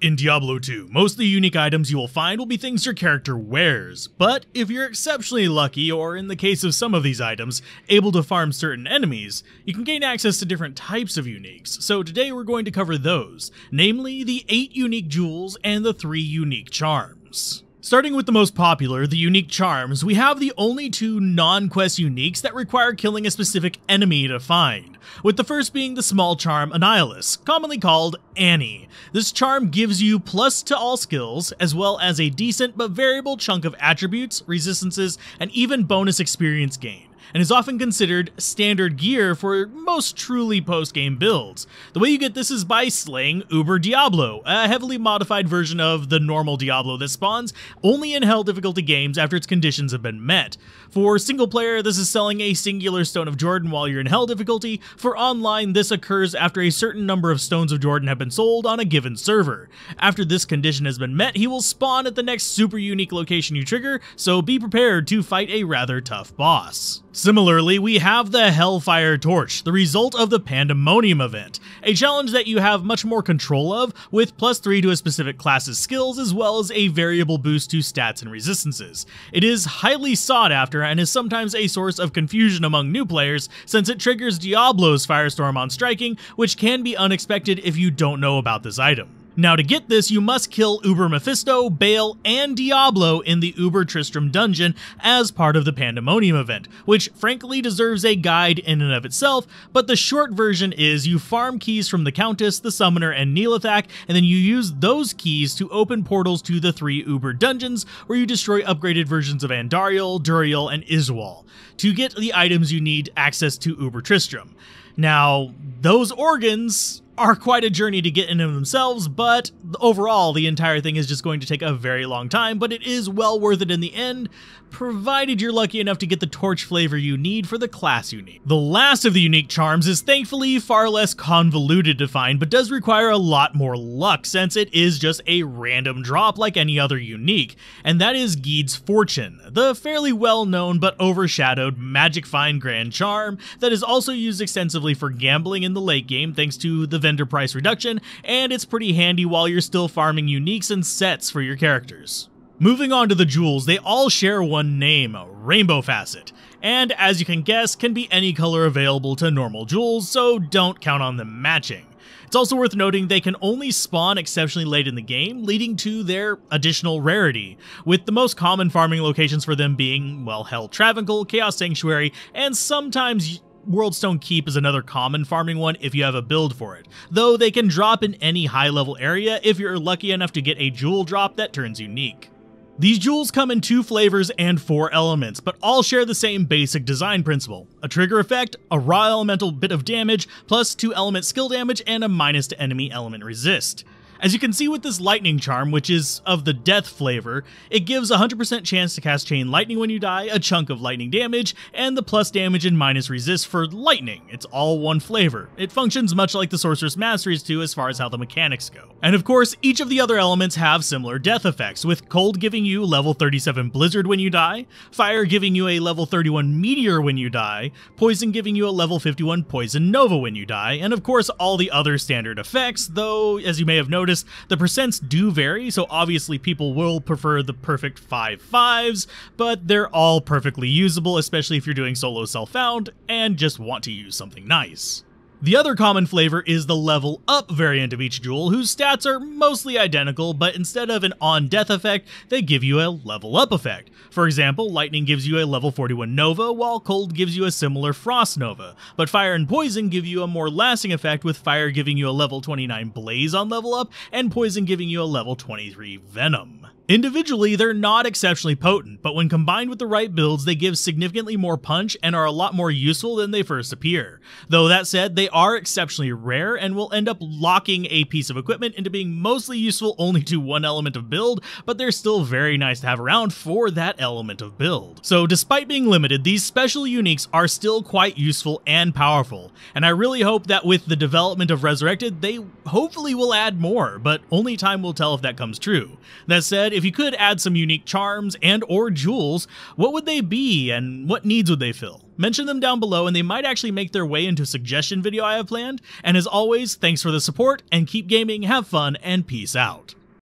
In Diablo 2, most of the unique items you will find will be things your character wears, but if you're exceptionally lucky, or in the case of some of these items, able to farm certain enemies, you can gain access to different types of uniques, so today we're going to cover those, namely the 8 unique jewels and the 3 unique charms. Starting with the most popular, the unique charms, we have the only two non-quest uniques that require killing a specific enemy to find, with the first being the small charm Annihilus, commonly called Annie. This charm gives you plus to all skills, as well as a decent but variable chunk of attributes, resistances, and even bonus experience gain and is often considered standard gear for most truly post-game builds. The way you get this is by slaying Uber Diablo, a heavily modified version of the normal Diablo that spawns only in hell difficulty games after its conditions have been met. For single player, this is selling a singular Stone of Jordan while you're in hell difficulty. For online, this occurs after a certain number of Stones of Jordan have been sold on a given server. After this condition has been met, he will spawn at the next super unique location you trigger, so be prepared to fight a rather tough boss. Similarly, we have the Hellfire Torch, the result of the Pandemonium event, a challenge that you have much more control of, with plus 3 to a specific class's skills as well as a variable boost to stats and resistances. It is highly sought after and is sometimes a source of confusion among new players since it triggers Diablo's Firestorm on striking, which can be unexpected if you don't know about this item. Now to get this, you must kill Uber Mephisto, Baal, and Diablo in the Uber Tristram dungeon as part of the Pandemonium event, which frankly deserves a guide in and of itself, but the short version is you farm keys from the Countess, the Summoner, and Nihlathak, and then you use those keys to open portals to the three Uber dungeons, where you destroy upgraded versions of Andariel, Duriel, and Izual, to get the items you need access to Uber Tristram. Now, those organs are quite a journey to get into themselves, but overall, the entire thing is just going to take a very long time, but it is well worth it in the end, provided you're lucky enough to get the torch flavor you need for the class you need. The last of the unique charms is thankfully far less convoluted to find, but does require a lot more luck since it is just a random drop like any other unique, and that is Gheed's Fortune, the fairly well-known but overshadowed magic find grand charm that is also used extensively for gambling in the late game thanks to the vendor price reduction, and it's pretty handy while you're still farming uniques and sets for your characters. Moving on to the jewels, they all share one name, Rainbow Facet, and as you can guess, can be any color available to normal jewels, so don't count on them matching. It's also worth noting they can only spawn exceptionally late in the game, leading to their additional rarity, with the most common farming locations for them being, well, Hell Travincal, Chaos Sanctuary, and sometimes Worldstone Keep is another common farming one if you have a build for it, though they can drop in any high level area if you're lucky enough to get a jewel drop that turns unique. These jewels come in two flavors and four elements, but all share the same basic design principle. A trigger effect, a raw elemental bit of damage, plus two element skill damage, and a minus to enemy element resist. As you can see with this lightning charm, which is of the death flavor, it gives 100% chance to cast chain lightning when you die, a chunk of lightning damage, and the plus damage and minus resist for lightning. It's all one flavor. It functions much like the Sorceress Masteries do as far as how the mechanics go. And of course, each of the other elements have similar death effects, with cold giving you level 37 blizzard when you die, fire giving you a level 31 meteor when you die, poison giving you a level 51 poison nova when you die, and of course all the other standard effects, though as you may have noticed notice, the percents do vary, so obviously people will prefer the perfect five fives, but they're all perfectly usable, especially if you're doing solo self-found and just want to use something nice. The other common flavor is the level up variant of each jewel, whose stats are mostly identical, but instead of an on death effect, they give you a level up effect. For example, lightning gives you a level 41 nova, while cold gives you a similar frost nova, but fire and poison give you a more lasting effect with fire giving you a level 29 blaze on level up, and poison giving you a level 23 venom. Individually, they're not exceptionally potent, but when combined with the right builds, they give significantly more punch and are a lot more useful than they first appear. Though that said, they are exceptionally rare and will end up locking a piece of equipment into being mostly useful only to one element of build, but they're still very nice to have around for that element of build. So despite being limited, these special uniques are still quite useful and powerful, and I really hope that with the development of Resurrected, they hopefully will add more, but only time will tell if that comes true. That said, if you could add some unique charms and or jewels, what would they be and what needs would they fill? mention them down below and they might actually make their way into a suggestion video I have planned. And as always, thanks for the support and keep gaming, have fun, and peace out.